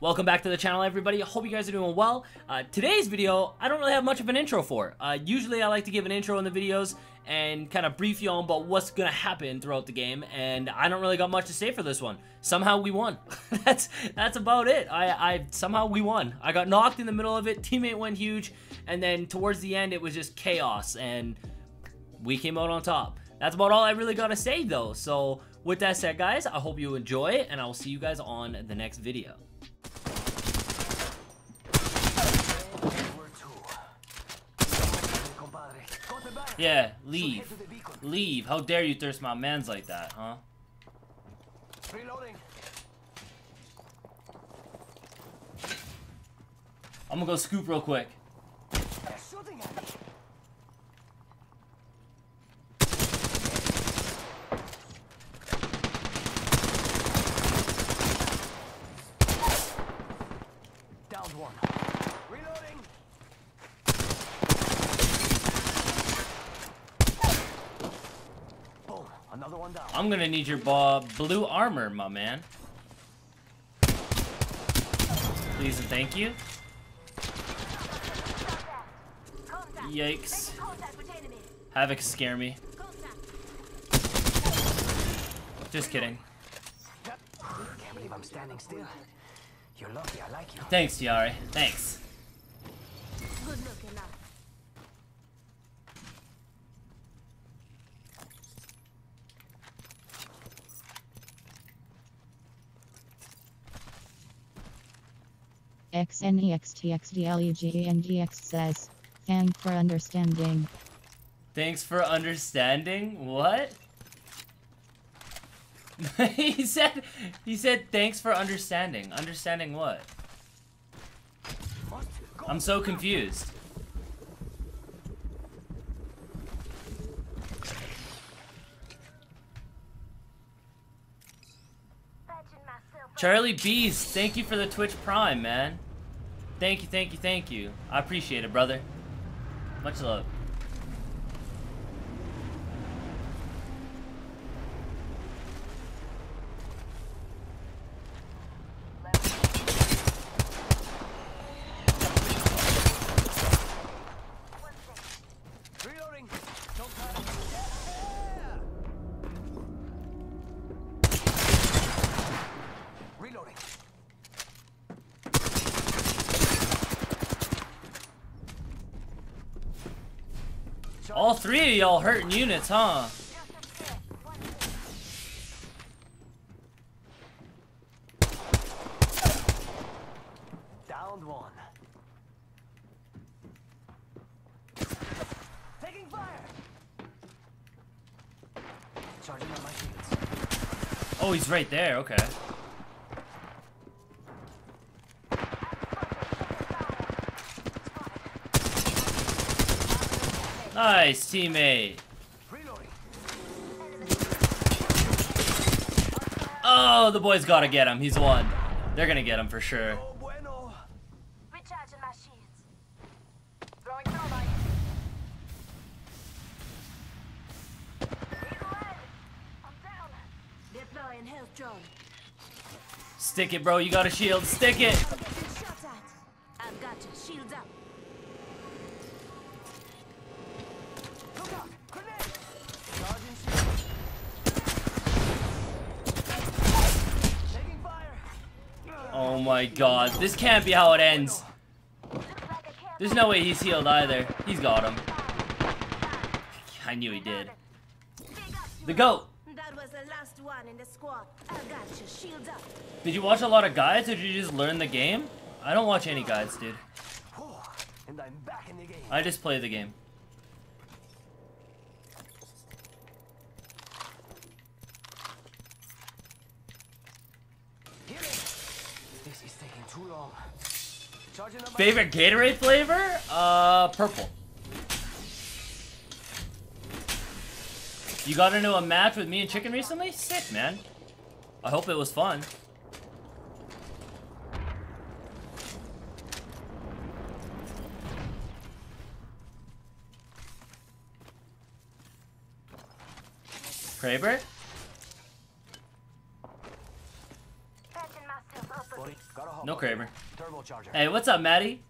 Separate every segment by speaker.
Speaker 1: Welcome back to the channel everybody, I hope you guys are doing well. Uh, today's video, I don't really have much of an intro for. Uh, usually I like to give an intro in the videos and kind of brief you on about what's gonna happen throughout the game, and I don't really got much to say for this one. Somehow we won. that's that's about it. I, I Somehow we won. I got knocked in the middle of it, teammate went huge, and then towards the end it was just chaos, and we came out on top. That's about all I really gotta say though, so with that said guys, I hope you enjoy, and I will see you guys on the next video. Yeah, leave. Leave. How dare you thirst my mans like that, huh? Reloading. I'm gonna go scoop real quick. Downed one. Reloading. Boom. Another one down. I'm gonna need your ball, blue armor, my man. Please and thank you. Yikes. Havoc scare me. Just kidding. Can't believe I'm standing still. You're lucky I like you. Thanks, Tiare. Thanks.
Speaker 2: XNEXTXDLEGNDX says, Thanks for understanding.
Speaker 1: Thanks for understanding? What? he said he said thanks for understanding. Understanding what? I'm so confused. Charlie Beast, thank you for the Twitch Prime, man. Thank you, thank you, thank you. I appreciate it, brother. Much love. All three of y'all hurting units, huh? Downed one. Taking fire. Charging on my. Oh, he's right there. Okay. Nice, teammate. Oh, the boys gotta get him. He's one. They're gonna get him for sure. Stick it, bro. You got a shield. Stick it. Oh my god, this can't be how it ends. There's no way he's healed either. He's got him. I knew he did. The GOAT! Did you watch a lot of guides or did you just learn the game? I don't watch any guides, dude. I just play the game. Favorite Gatorade flavor? Uh, purple. You got into a match with me and Chicken recently? Sick, man. I hope it was fun. Kraber? Got a No oh, Kraber.
Speaker 3: Turbocharger.
Speaker 1: Hey, what's up, Maddie?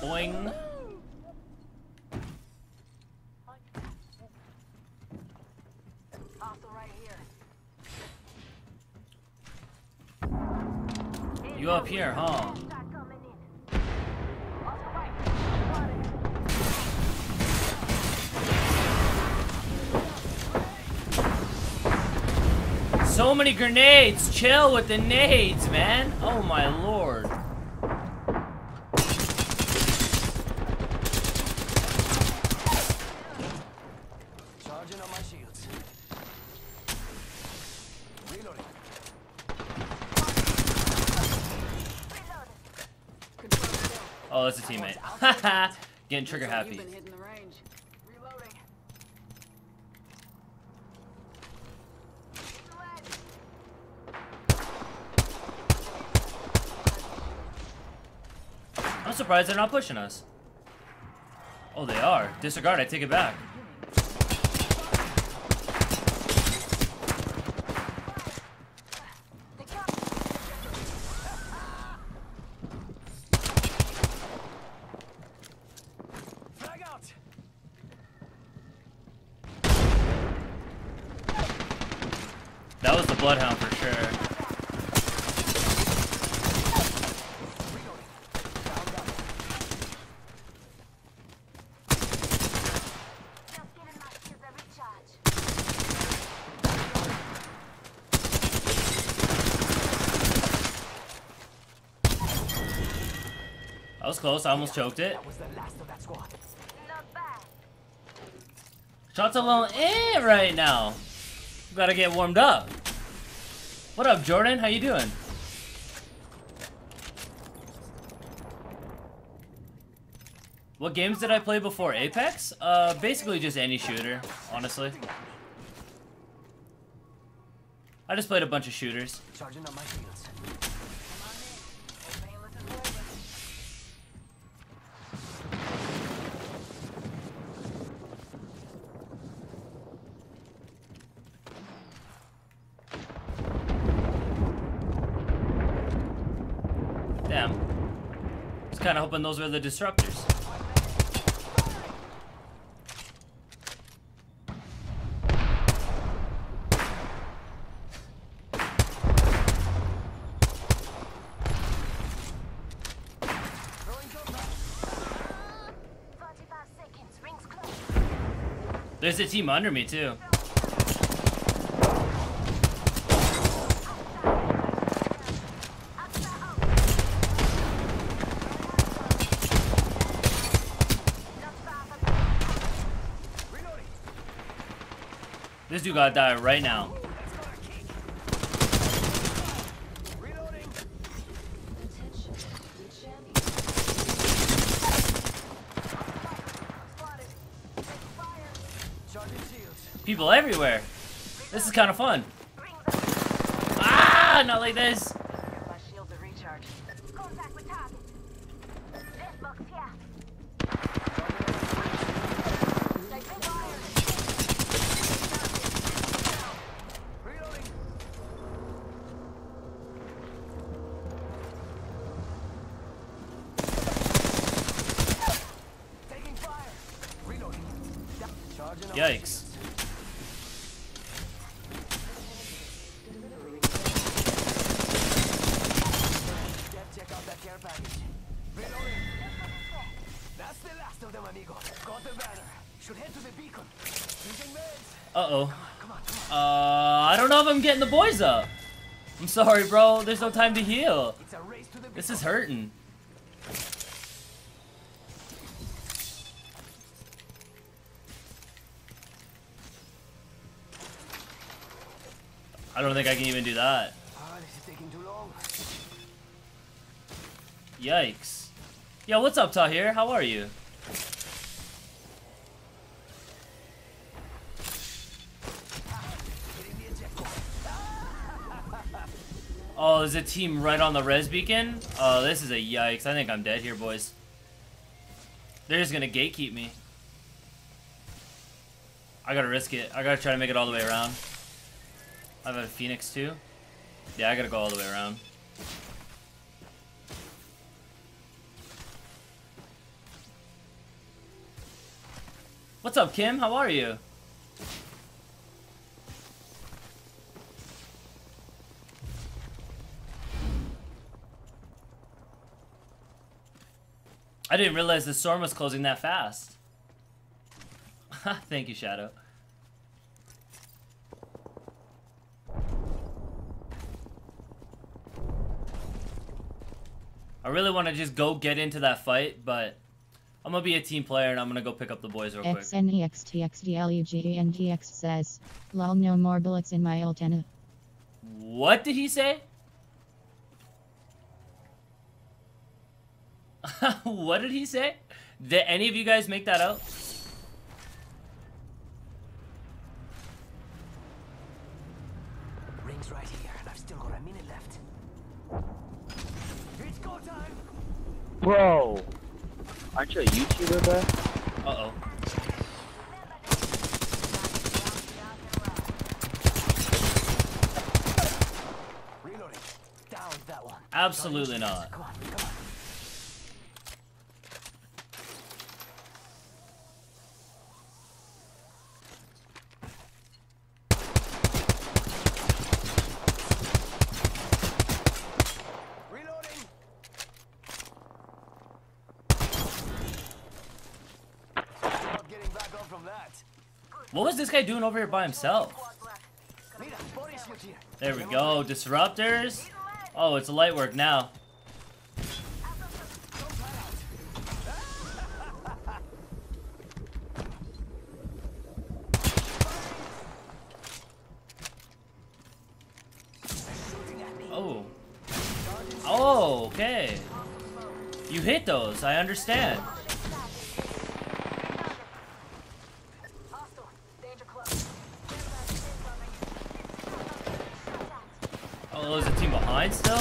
Speaker 1: Boing. You up here, huh? So many grenades! Chill with the nades, man! Oh my lord.
Speaker 3: Charging on my shields. Reloading.
Speaker 1: Oh, that's a teammate. Haha! Getting trigger happy.
Speaker 4: You've been hitting the range. Reloading.
Speaker 1: I'm surprised they're not pushing us. Oh, they are. Disregard, I take it back.
Speaker 4: They got
Speaker 3: Frag out.
Speaker 1: That was the Bloodhound for sure. That was close, I almost choked it. Shots a little eh right now. Gotta get warmed up. What up, Jordan? How you doing? What games did I play before Apex? Uh, basically just any shooter, honestly. I just played a bunch of shooters. Kind of hoping those were the disruptors.
Speaker 3: Throwing jump pad.
Speaker 4: 45 seconds. Rings close.
Speaker 1: There's a team under me too.
Speaker 4: Outside out. Not far from
Speaker 3: Reloading.
Speaker 1: This dude gotta die right now. People everywhere. This is kind of fun. Ah, not like this.
Speaker 4: My shields are recharged. Contact with target. Death box here. Taking fire.
Speaker 3: Reloading. Taking fire. Reloading. Charging on my
Speaker 1: Yikes.
Speaker 3: shields. Def, check out that care package. Reloading. That's the last of them, amigo. Got the banner. Should head to the beacon. Using meds.
Speaker 1: Uh-oh.
Speaker 3: Come on, come on.
Speaker 1: Uh, I don't know if I'm getting the boys up. I'm sorry, bro. There's no time to heal.
Speaker 3: It's a race to the
Speaker 1: This is hurting. I don't think I can even do that.
Speaker 3: Ah, this is taking too long.
Speaker 1: Yikes. Yo, what's up, Tahir? How are you? There's a team right on the res beacon? Oh, this is a yikes. I think I'm dead here, boys. They're just gonna gatekeep me. I gotta risk it. I gotta try to make it all the way around. I have a phoenix too. Yeah, I gotta go all the way around. What's up, Kim? How are you? I didn't realize the storm was closing that fast. Thank you, Shadow. I really want to just go get into that fight, but I'm gonna be a team player and I'm gonna go pick up the boys real quick.
Speaker 2: XNEXTXDLUGENGX says, lol no more bullets in my antenna.
Speaker 1: What did he say? what did he say? Did any of you guys make that out?
Speaker 3: Ring's right here, and I've still got a minute left. It's go time!
Speaker 5: Bro, aren't you a YouTuber, bro?
Speaker 1: Uh-oh.
Speaker 3: Reloading. Down that one.
Speaker 1: Absolutely not.
Speaker 3: Come on, come on. Reloading. Not getting back up from that.
Speaker 1: What was this guy doing over here by himself? There we go. Disruptors. Oh, it's light work now. Oh. Oh, okay. You hit those. I understand. Oh, there's a team behind still?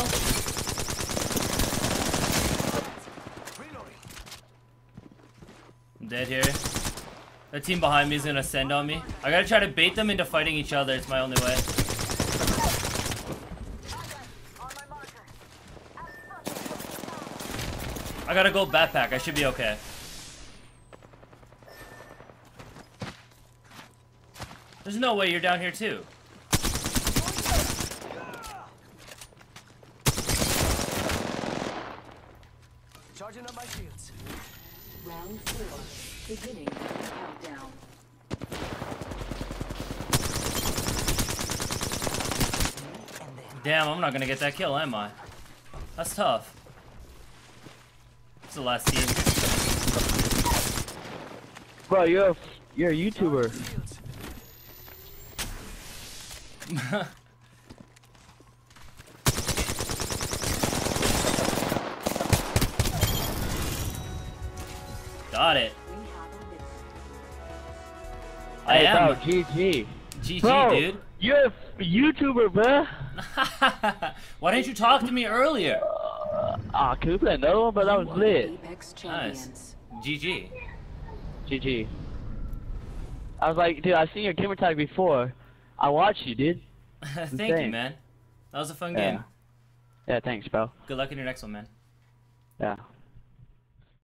Speaker 1: I'm dead here. The team behind me is gonna send on me. I gotta try to bait them into fighting each other. It's my only way. I gotta go backpack. I should be okay. There's no way you're down here too.
Speaker 3: Charging up my shields.
Speaker 6: Round four, beginning countdown.
Speaker 1: Damn, I'm not gonna get that kill, am I? That's tough. It's the last team.
Speaker 5: Bro, you're a, you're a YouTuber.
Speaker 1: Got it. I
Speaker 5: Hey,
Speaker 1: am.
Speaker 5: Bro, GG.
Speaker 1: GG,
Speaker 5: Bro,
Speaker 1: dude.
Speaker 5: you're a YouTuber, bro.
Speaker 1: Why didn't you talk to me earlier?
Speaker 5: Ah, can we play another one? But that was
Speaker 6: You are
Speaker 5: lit.
Speaker 1: Nice. GG.
Speaker 5: GG. I was like, dude, I've seen your gamer tag before. I watched you, dude.
Speaker 1: Thank you, man. That was a fun
Speaker 5: Yeah.
Speaker 1: game.
Speaker 5: Yeah, thanks, bro.
Speaker 1: Good luck in your next one, man.
Speaker 5: Yeah.